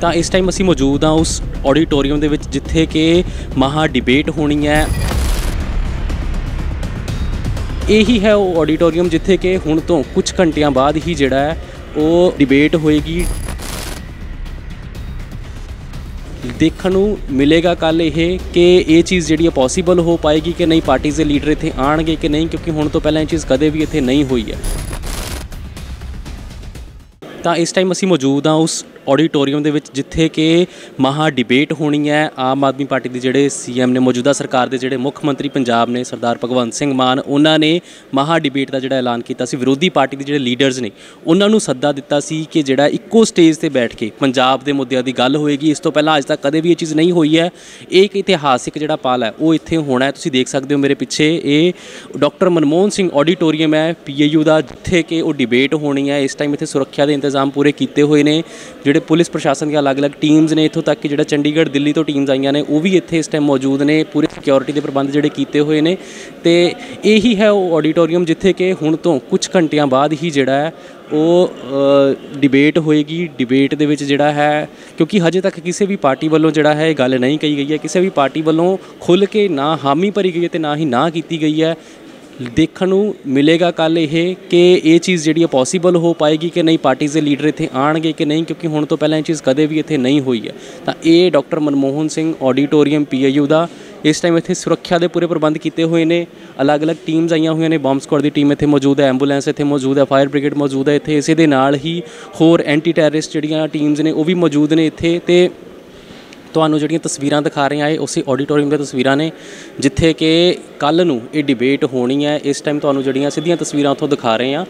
ਤਾਂ ਇਸ ਟਾਈਮ ਅਸੀਂ ਮੌਜੂਦ ਹਾਂ ਉਸ ਆਡੀਟੋਰੀਅਮ ਦੇ ਵਿੱਚ, ਜਿੱਥੇ ਕਿ ਮਹਾ ਡਿਬੇਟ ਹੋਣੀ ਹੈ। ਇਹੀ ਹੈ ਉਹ ਆਡੀਟੋਰੀਅਮ ਜਿੱਥੇ ਕਿ ਹੁਣ ਤੋਂ ਕੁਝ ਘੰਟਿਆਂ ਬਾਅਦ ਹੀ ਜਿਹੜਾ ਹੈ ਉਹ ਡਿਬੇਟ ਹੋਏਗੀ। ਦੇਖਣ ਨੂੰ ਮਿਲੇਗਾ ਕੱਲ ਇਹ ਕਿ ਇਹ ਚੀਜ਼ ਜਿਹੜੀ ਹੈ ਪੋਸੀਬਲ ਹੋ ਪਾਏਗੀ ਕਿ ਨਹੀਂ ਪਾਰਟੀਆਂ ਦੇ ਲੀਡਰ ਇੱਥੇ ਆਣਗੇ ਕਿ ਨਹੀਂ, ਕਿਉਂਕਿ ਹੁਣ ਤੋਂ ਪਹਿਲਾਂ ਇਹ ਚੀਜ਼ ਕਦੇ ਵੀ ਇੱਥੇ ਨਹੀਂ ਹੋਈ ਹੈ। ਤਾਂ ਇਸ ਟਾਈਮ ਅਸੀਂ ਮੌਜੂਦ ਹਾਂ ਉਸ ਆਡੀਟੋਰੀਅਮ ਦੇ ਵਿੱਚ ਜਿੱਥੇ ਕਿ ਮਹਾ ਡਿਬੇਟ ਹੋਣੀ ਹੈ ਆਮ ਆਦਮੀ ਪਾਰਟੀ ਦੇ ਜਿਹੜੇ ਸੀਐਮ ਨੇ, ਮੌਜੂਦਾ ਸਰਕਾਰ ਦੇ ਜਿਹੜੇ ਮੁੱਖ ਮੰਤਰੀ ਪੰਜਾਬ ਨੇ, ਸਰਦਾਰ ਭਗਵੰਤ ਸਿੰਘ ਮਾਨ, ਉਹਨਾਂ ਨੇ ਮਹਾ ਡਿਬੇਟ ਦਾ ਜਿਹੜਾ ਐਲਾਨ ਕੀਤਾ ਸੀ। ਵਿਰੋਧੀ ਪਾਰਟੀ ਦੇ ਜਿਹੜੇ ਲੀਡਰਸ ਨੇ, ਉਹਨਾਂ ਨੂੰ ਸੱਦਾ ਦਿੱਤਾ ਸੀ ਕਿ ਜਿਹੜਾ ਇੱਕੋ ਸਟੇਜ ਤੇ ਬੈਠ ਕੇ ਪੰਜਾਬ ਦੇ ਮੁੱਦਿਆਂ ਦੀ ਗੱਲ ਹੋਏਗੀ। ਇਸ ਤੋਂ ਪਹਿਲਾਂ ਅੱਜ ਤੱਕ ਕਦੇ ਵੀ ਇਹ ਚੀਜ਼ ਨਹੀਂ ਹੋਈ ਹੈ। ਇਹ ਇੱਕ ਇਤਿਹਾਸਿਕ ਜਿਹੜਾ ਪਾਲ ਹੈ, ਉਹ ਇੱਥੇ ਹੋਣਾ ਹੈ। ਤੁਸੀਂ ਦੇਖ ਸਕਦੇ ਹੋ ਮੇਰੇ ਪਿੱਛੇ, ਇਹ ਡਾਕਟਰ ਮਨਮੋਹਨ ਸਿੰਘ ਆਡੀਟੋਰੀਅਮ ਹੈ ਪੀਏਯੂ ਦਾ, ਜਿੱਥੇ ਕਿ ਉਹ ਡਿਬੇਟ ਹੋਣੀ ਹੈ। ਇਸ ਟਾਈਮ ਇੱਥੇ ਸੁਰੱਖਿਆ ਦੇ ਇੰਤਜ਼ਾਮ ਪੂਰੇ ਕੀਤੇ ਹੋਏ ਨੇ। ਜਿਹੜੇ ਪੁਲਿਸ ਪ੍ਰਸ਼ਾਸਨ ਦੀਆਂ ਅਲੱਗ-ਅਲੱਗ ਟੀਮਸ ਨੇ ਇੱਥੋਂ ਤੱਕ ਕਿ ਜਿਹੜਾ ਚੰਡੀਗੜ੍ਹ, ਦਿੱਲੀ ਤੋਂ ਟੀਮਸ ਆਈਆਂ ਨੇ, ਉਹ ਵੀ ਇੱਥੇ ਇਸ ਟਾਈਮ ਮੌਜੂਦ ਨੇ, ਪੂਰੇ ਸਿਕਿਉਰਿਟੀ ਦੇ ਪ੍ਰਬੰਧ ਜਿਹੜੇ ਕੀਤੇ ਹੋਏ ਨੇ। ਤੇ ਇਹੀ ਹੈ ਉਹ ਆਡੀਟੋਰੀਅਮ ਜਿੱਥੇ ਕਿ ਹੁਣ ਤੋਂ ਕੁਝ ਘੰਟਿਆਂ ਬਾਅਦ ਹੀ ਜਿਹੜਾ ਹੈ ਉਹ ਡਿਬੇਟ ਹੋਏਗੀ। ਡਿਬੇਟ ਦੇ ਵਿੱਚ ਜਿਹੜਾ ਹੈ, ਕਿਉਂਕਿ ਹਜੇ ਤੱਕ ਕਿਸੇ ਵੀ ਪਾਰਟੀ ਵੱਲੋਂ ਜਿਹੜਾ ਹੈ ਇਹ ਗੱਲ ਨਹੀਂ ਕਹੀ ਗਈ ਹੈ। ਕਿਸੇ ਵੀ ਪਾਰਟੀ ਵੱਲੋਂ ਖੁੱਲ ਕੇ ਨਾ ਹਾਮੀ ਭਰੀ ਗਈ ਹੈ ਤੇ ਨਾ ਹੀ ਨਾ ਕੀਤੀ ਗਈ ਹੈ। ਦੇਖਣ ਨੂੰ ਮਿਲੇਗਾ ਕੱਲ ਇਹ ਕਿ ਇਹ ਚੀਜ਼ ਜਿਹੜੀ ਹੈ ਪੋਸੀਬਲ ਹੋ ਪਾਏਗੀ ਕਿ ਨਹੀਂ? ਪਾਰਟੀਜ਼ ਦੇ ਲੀਡਰ ਇੱਥੇ ਆਣਗੇ ਕਿ ਨਹੀਂ? ਕਿਉਂਕਿ ਹੁਣ ਤੋਂ ਪਹਿਲਾਂ ਇਹ ਚੀਜ਼ ਕਦੇ ਵੀ ਇੱਥੇ ਨਹੀਂ ਹੋਈ ਹੈ। ਤਾਂ ਇਹ doctor Manmohan Singh auditorium PIU ਦਾ ਇਸ ਟਾਈਮ ਇੱਥੇ ਸੁਰੱਖਿਆ ਦੇ ਪੂਰੇ ਪ੍ਰਬੰਧ ਕੀਤੇ ਹੋਏ ਨੇ। ਅਲੱਗ-ਅਲੱਗ ਟੀਮਸ ਆਈਆਂ ਹੋਈਆਂ ਨੇ। ਬੰਬ ਸਕੁਆਡ ਦੀ ਟੀਮ ਇੱਥੇ ਮੌਜੂਦ ਹੈ। ਐਂਬੂਲੈਂਸ ਇੱਥੇ ਮੌਜੂਦ ਹੈ। ਫਾਇਰ ਬ੍ਰਿਗੇਡ ਮੌਜੂਦ ਹੈ। ਇੱਥੇ ਇਸੇ ਦੇ ਨਾਲ ਹੀ ਹੋਰ ਐਂਟੀ ਟੈਰਰਿਸਟ ਜਿਹੜੀਆਂ ਟੀਮਸ ਨੇ, ਉਹ ਵੀ ਮੌਜੂਦ ਨੇ ਇੱਥੇ। ਤੇ ਤੁਹਾਨੂੰ ਜਿਹੜੀਆਂ ਤਸਵੀਰਾਂ ਦਿਖਾ ਰਹੇ ਆ ਇਹ ਉਸੇ ਆਡੀਟੋਰੀਅਮ ਦੀਆਂ ਤਸਵੀਰਾਂ ਨੇ, ਜਿੱਥੇ ਕਿ ਕੱਲ ਨੂੰ ਇਹ ਡਿਬੇਟ ਹੋਣੀ ਹੈ। ਇਸ ਟਾਈਮ ਤੁਹਾਨੂੰ ਜਿਹੜੀਆਂ ਸਿੱਧੀਆਂ ਤਸਵੀਰਾਂ ਉੱਥੋਂ ਦਿਖਾ ਰਹੇ ਆ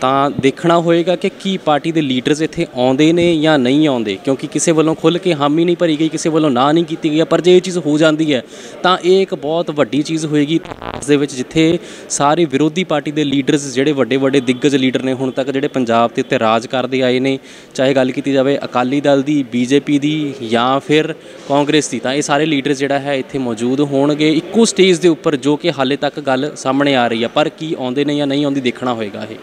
ਤਾਂ ਦੇਖਣਾ ਹੋਏਗਾ ਕਿ ਕੀ ਪਾਰਟੀ ਦੇ ਲੀਡਰਸ ਇੱਥੇ ਆਉਂਦੇ ਨੇ ਜਾਂ ਨਹੀਂ ਆਉਂਦੇ, ਕਿਉਂਕਿ ਕਿਸੇ ਵੱਲੋਂ ਖੁੱਲ ਕੇ ਹਾਮੀ ਨਹੀਂ ਭਰੀ ਗਈ, ਕਿਸੇ ਵੱਲੋਂ ਨਾ ਨਹੀਂ ਕੀਤੀ ਗਈ ਪਰ ਜੇ ਇਹ ਚੀਜ਼ ਹੋ ਜਾਂਦੀ ਹੈ, ਤਾਂ ਇਹ ਇੱਕ ਬਹੁਤ ਵੱਡੀ ਚੀਜ਼ ਹੋਏਗੀ ਇਸ ਦੇ ਵਿੱਚ, ਜਿੱਥੇ ਸਾਰੇ ਵਿਰੋਧੀ ਪਾਰਟੀ ਦੇ ਲੀਡਰਸ, ਜਿਹੜੇ ਵੱਡੇ ਵੱਡੇ ਦਿੱਗਜ ਲੀਡਰ ਨੇ ਹੁਣ ਤੱਕ, ਜਿਹੜੇ ਪੰਜਾਬ ਦੇ ਉੱਤੇ ਰਾਜ ਕਰਦੇ ਆਏ ਨੇ, ਚਾਹੇ ਗੱਲ ਕੀਤੀ ਜਾਵੇ ਅਕਾਲੀ ਦਲ ਦੀ, ਬੀਜੇਪੀ ਦੀ ਜਾਂ ਫਿਰ ਕਾਂਗਰਸ ਦੀ, ਤਾਂ ਇਹ ਸਾਰੇ ਲੀਡਰ ਜਿਹੜਾ ਹੈ ਇੱਥੇ ਮੌਜੂਦ ਹੋਣਗੇ ਇੱਕੋ ਸਟੇਜ ਦੇ ਉੱਪਰ, ਜੋ ਕਿ ਹਾਲੇ ਤੱਕ ਗੱਲ ਸਾਹਮਣੇ ਆ ਰਹੀ ਹੈ ਪਰ ਕੀ ਆਉਂਦੇ ਨੇ ਜਾਂ ਨਹੀਂ ਆਉਂਦੀ ਦੇਖਣਾ ਹੋਏਗਾ ਇਹ।